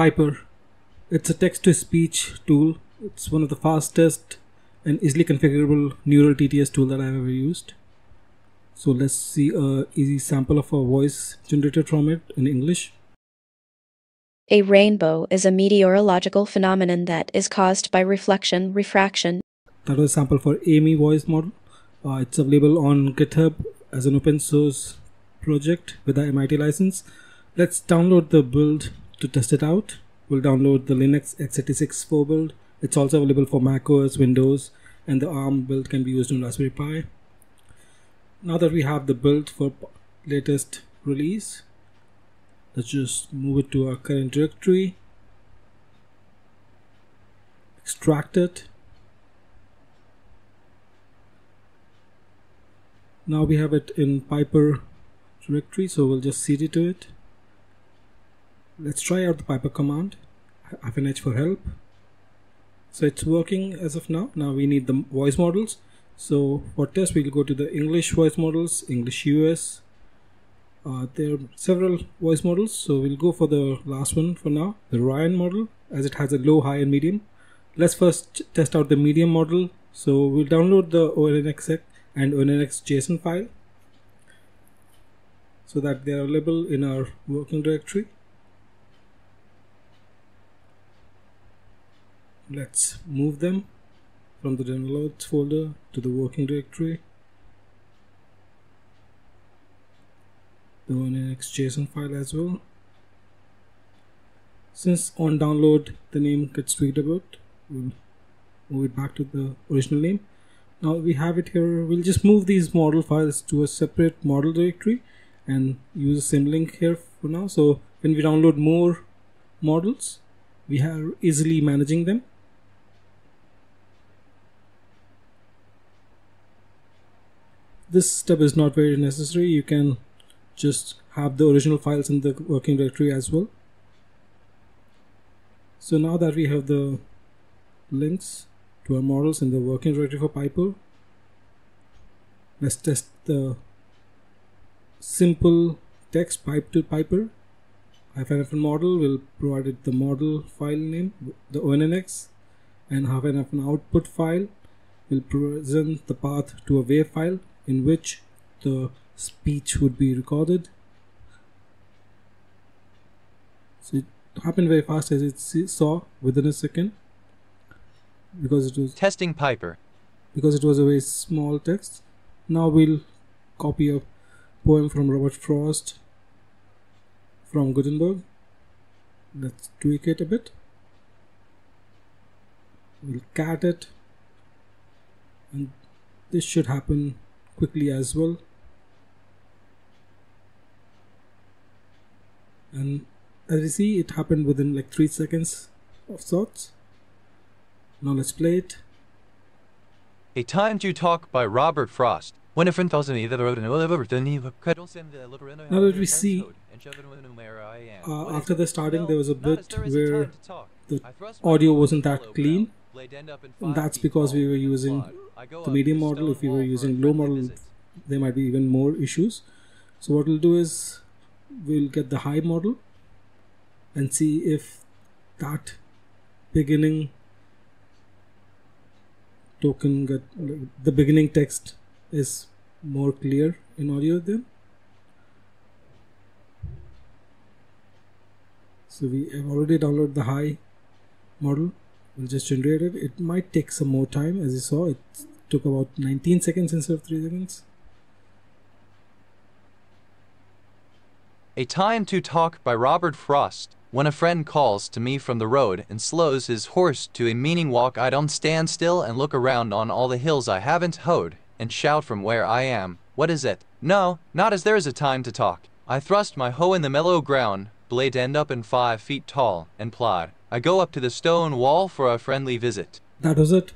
Piper. It's a text to speech tool. It's one of the fastest and easily configurable neural TTS tool that I've ever used. So let's see a easy sample of a voice generated from it in English. A rainbow is a meteorological phenomenon that is caused by reflection, refraction. That was a sample for AMY voice model. Uh, it's available on GitHub as an open source project with the MIT license. Let's download the build to test it out. We'll download the Linux x86 4 build. It's also available for Mac OS, Windows, and the ARM build can be used on Raspberry Pi. Now that we have the build for latest release, let's just move it to our current directory, extract it. Now we have it in Piper directory, so we'll just cd to it. Let's try out the Piper command, H for help. So it's working as of now. Now we need the voice models. So for test, we'll go to the English voice models, English US, uh, there are several voice models, so we'll go for the last one for now, the Ryan model, as it has a low, high, and medium. Let's first test out the medium model. So we'll download the ONNX and ONNX JSON file so that they are available in our working directory. Let's move them from the downloads folder to the working directory. the JSON file as well. Since on download the name gets tweaked about, we'll move it back to the original name. Now we have it here. We'll just move these model files to a separate model directory and use the same link here for now. So when we download more models, we are easily managing them. This step is not very necessary. You can just have the original files in the working directory as well. So now that we have the links to our models in the working directory for Piper let's test the simple text pipe to Piper hyphen model will provide it the model file name the ONNX and hyphen output file will present the path to a WAV file in which the speech would be recorded. So it happened very fast as it saw within a second because it was testing Piper. because it was a very small text. Now we'll copy a poem from Robert Frost from Gutenberg. Let's tweak it a bit. We'll cat it and this should happen quickly as well. And as you see it happened within like 3 seconds of sorts. Now let's play it. A time to talk by robert frost. When a friend tells me that now that we see uh, after the starting there was a bit where the audio wasn't that clean. and that's because we were using the medium model if we were using low model there might be even more issues. So what we'll do is we'll get the high model and see if that beginning token get the beginning text is more clear in audio then. So we have already downloaded the high model. We'll just generate it. It might take some more time as you saw. It took about 19 seconds instead of 3 seconds A Time to Talk by Robert Frost. When a friend calls to me from the road and slows his horse to a meaning walk, I don't stand still and look around on all the hills I haven't hoed and shout from where I am. What is it? No, not as there is a time to talk. I thrust my hoe in the mellow ground, blade end up in five feet tall, and plod. I go up to the stone wall for a friendly visit. That was it.